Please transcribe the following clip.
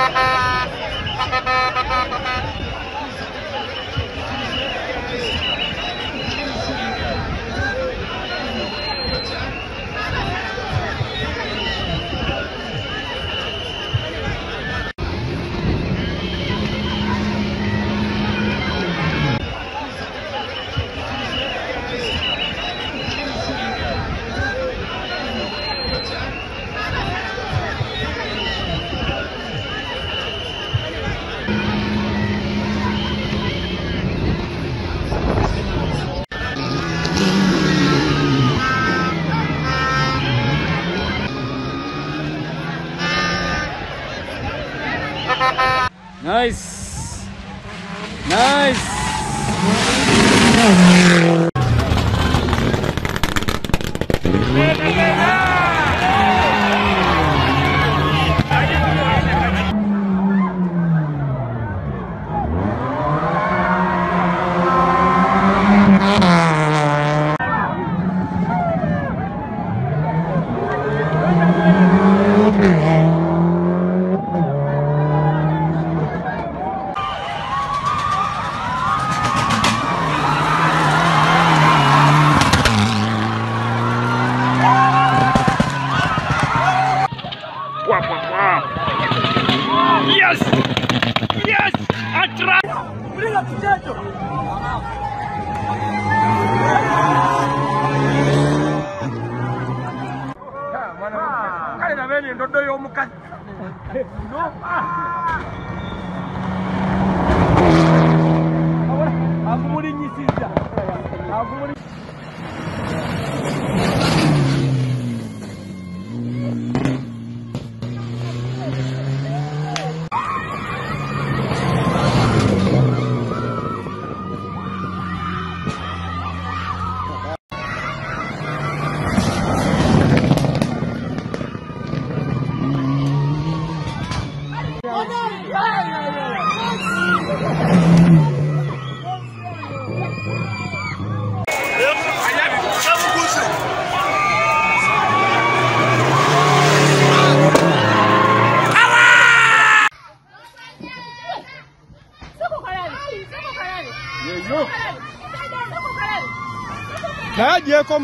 Ha ha ha! Nice. Nice. Yes! Yes! I tried! kale nabeeni endoddo y'omukazi No. Na je ko.